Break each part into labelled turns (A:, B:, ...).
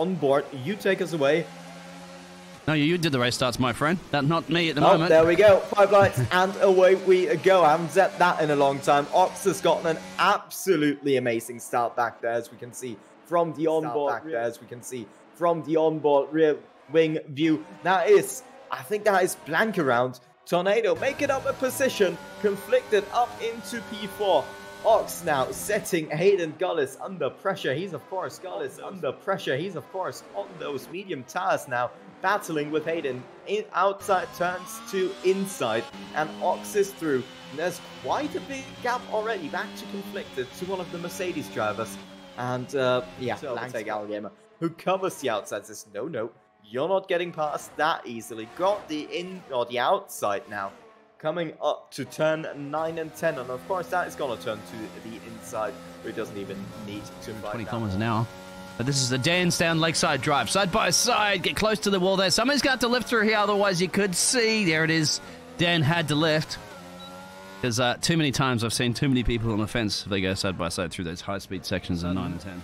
A: on board. You take us away.
B: No, you did the race starts, my friend. That not me at the
A: oh,
B: moment.
A: There we go. Five lights and away we go. I haven't set that in a long time. Ox has gotten an absolutely amazing start back there, as we can see from the onboard back there, as we can see from the onboard rear wing view. That is, I think that is blank around. Tornado making up a position, conflicted up into P4. Ox now setting Hayden Gullis under pressure. He's of course Gullis under pressure. He's of course on those medium tires now, battling with Hayden. In outside turns to inside, and Ox is through. There's quite a big gap already back to conflicted to one of the Mercedes drivers. And uh, yeah, so Algamer, who covers the outside, says no, no, you're not getting past that easily. Got the in or the outside now coming up to turn 9 and 10. And of course, that is going to turn to the inside, where it doesn't even need to
B: 20 kilometers an hour. But this is the Dansdown Lakeside Drive. Side by side, get close to the wall there. Somebody's got to lift through here, otherwise you could see. There it is. Dan had to lift. Because uh, too many times I've seen too many people on the fence they go side by side through those high-speed sections of 9 and 10.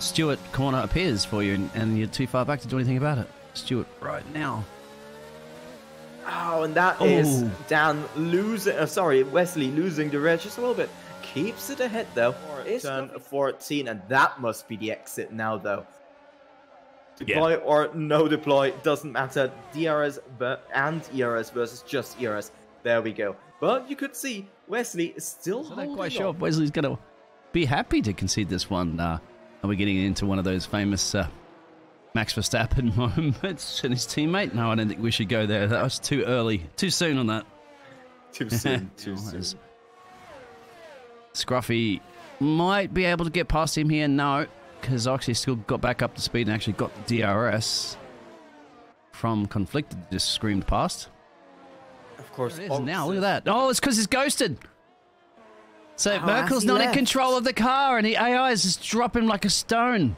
B: Stewart corner appears for you, and you're too far back to do anything about it. Stewart, right now.
A: Oh, and that oh. is Dan losing. Uh, sorry, Wesley losing the red just a little bit. Keeps it ahead though. It's turn 14, and that must be the exit now though. Deploy yeah. or no deploy doesn't matter. DRS and ERS versus just ERS. There we go. But you could see Wesley is still. So not quite
B: sure if Wesley's going to be happy to concede this one. Uh, are we getting into one of those famous uh, Max Verstappen moments and his teammate. No, I don't think we should go there. That was too early, too soon on that.
A: Too soon, too soon.
B: Scruffy might be able to get past him here. No, because Oxy still got back up to speed and actually got the DRS from Conflicted. Just screamed past.
A: Of course.
B: It is now. Look at that. Oh, it's because he's ghosted. So oh, Merkel's not left. in control of the car, and the AI is just dropping like a stone.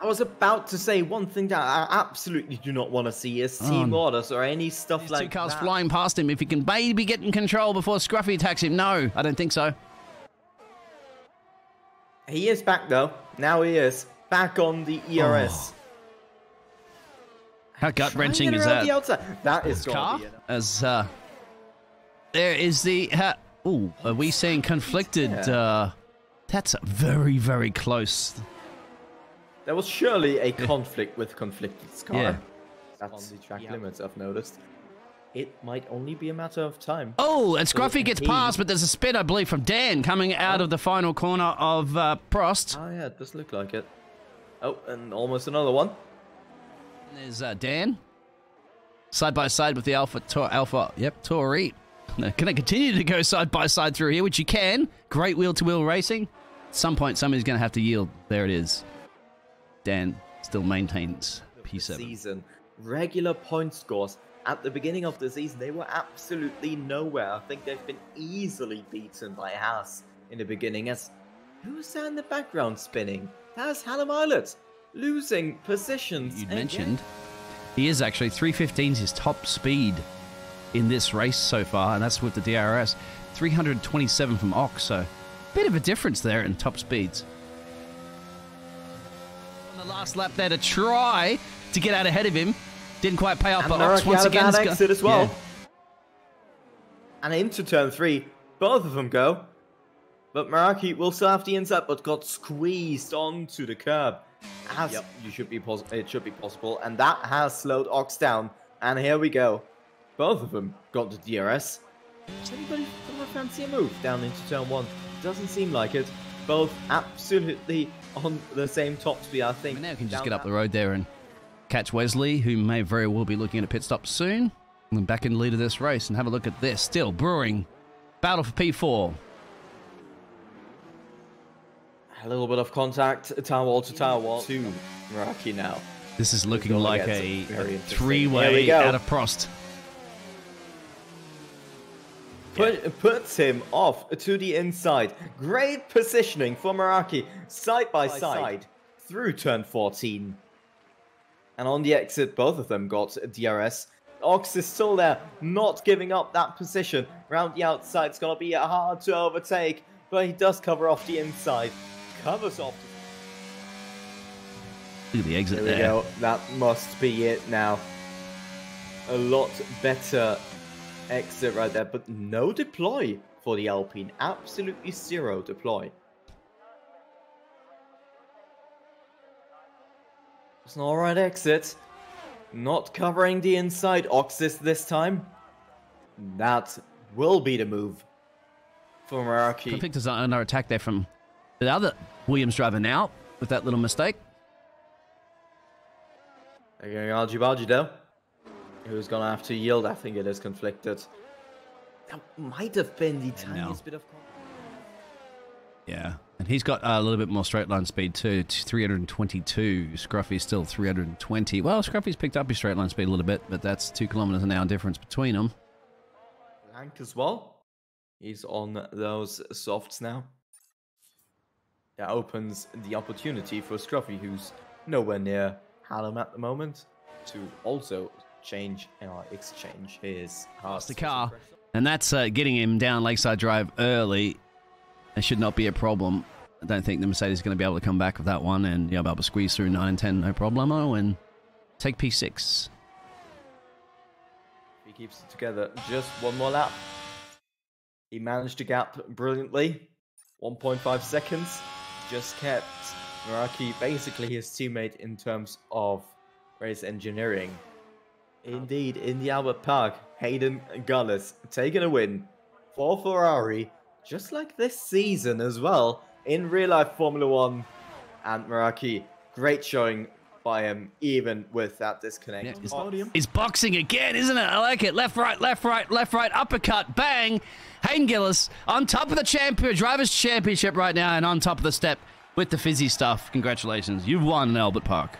A: I was about to say one thing that I absolutely do not want to see is team um, orders or any stuff like
B: two cars
A: that.
B: flying past him. If he can maybe get in control before Scruffy attacks him. No, I don't think so.
A: He is back though. Now he is back on the ERS. Oh.
B: How gut wrenching is that?
A: The outside. That is
B: car. As uh, there is the. Uh, oh, are we seeing conflicted? Uh, that's very very close.
A: There was surely a conflict with Conflicted Scar. Yeah. That's on the track yeah. limits, I've noticed. It might only be a matter of time.
B: Oh, and Scruffy gets past, but there's a spin, I believe, from Dan coming out oh. of the final corner of uh, Prost.
A: Oh, yeah, it does look like it. Oh, and almost another one.
B: And there's uh, Dan. Side by side with the Alpha, Tor, Alpha, yep, Tori. Can I continue to go side by side through here, which you can. Great wheel to wheel racing. At some point, somebody's going to have to yield. There it is. Dan still maintains P7.
A: Season regular point scores at the beginning of the season they were absolutely nowhere. I think they've been easily beaten by Haas in the beginning. As who's that in the background spinning? That's Callum Ilott losing positions.
B: You mentioned he is actually 315 is his top speed in this race so far, and that's with the DRS. 327 from Ox, so bit of a difference there in top speeds last lap there to try to get out ahead of him. Didn't quite pay off, and but Ox once again
A: exit as well. Yeah. And into turn three, both of them go. But Meraki will still have the inside, but got squeezed onto the curb. As yep. you should be it should be possible, and that has slowed Ox down. And here we go. Both of them got the DRS. Does anybody fancy a move down into turn one? Doesn't seem like it. Both absolutely on the same top speed, I think.
B: I mean, now can just get up the road there and catch Wesley, who may very well be looking at a pit stop soon. And then back in the lead of this race and have a look at this. Still brewing. Battle for P4.
A: A little bit of contact, tower wall to tower wall to Meraki now.
B: This is looking like a, a three-way out of Prost.
A: Put, puts him off to the inside. Great positioning for Meraki, side by, by side, side, through turn 14. And on the exit, both of them got DRS. Ox is still there, not giving up that position. Round the outside, it's going to be hard to overtake, but he does cover off the inside. Covers off
B: Look at the exit
A: there.
B: there. Go.
A: That must be it now. A lot better exit right there, but no deploy for the Alpine. Absolutely zero deploy. It's an alright exit. Not covering the inside Oxys this time. That will be the move for Meraki.
B: Perfect as another attack there from the other Williams driver now with that little mistake.
A: They're going Aljibaji though. Who's gonna have to yield? I think it is conflicted. That might have been the tiniest bit of.
B: Yeah, and he's got a little bit more straight line speed too. 322. Scruffy's still 320. Well, Scruffy's picked up his straight line speed a little bit, but that's two kilometers an hour difference between them.
A: Blank as well. He's on those softs now. That opens the opportunity for Scruffy, who's nowhere near Hallam at the moment, to also change or exchange his
B: the car. And that's uh, getting him down Lakeside Drive early. It should not be a problem. I don't think the Mercedes is going to be able to come back with that one and you'll be able to squeeze through 9 and 10, no problemo, and take P6.
A: He keeps it together. Just one more lap. He managed to gap brilliantly. 1.5 seconds. Just kept Meraki basically his teammate in terms of race engineering. Indeed, in the Albert Park, Hayden Gullis taking a win for Ferrari, just like this season as well, in real life Formula One. And Meraki, great showing by him, even with that disconnect. Yeah,
B: podium. it's boxing again, isn't it? I like it. Left, right, left, right, left, right, uppercut, bang. Hayden Gillis on top of the champion, drivers' championship right now, and on top of the step with the fizzy stuff. Congratulations, you've won in Albert Park.